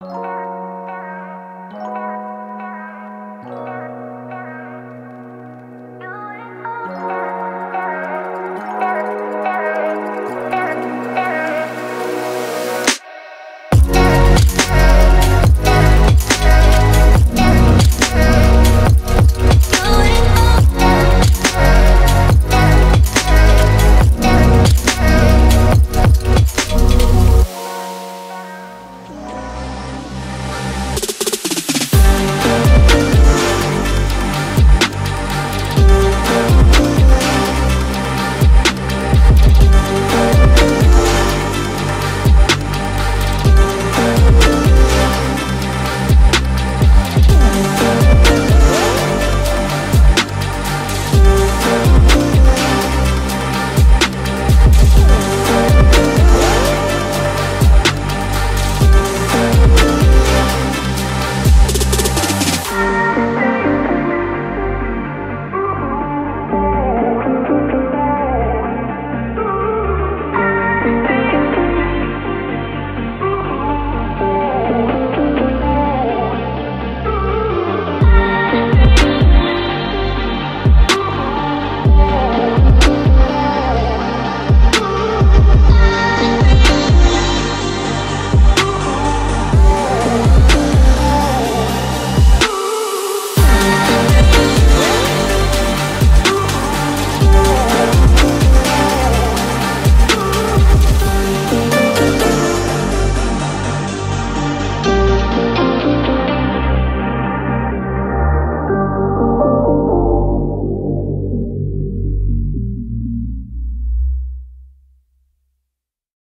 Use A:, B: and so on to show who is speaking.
A: you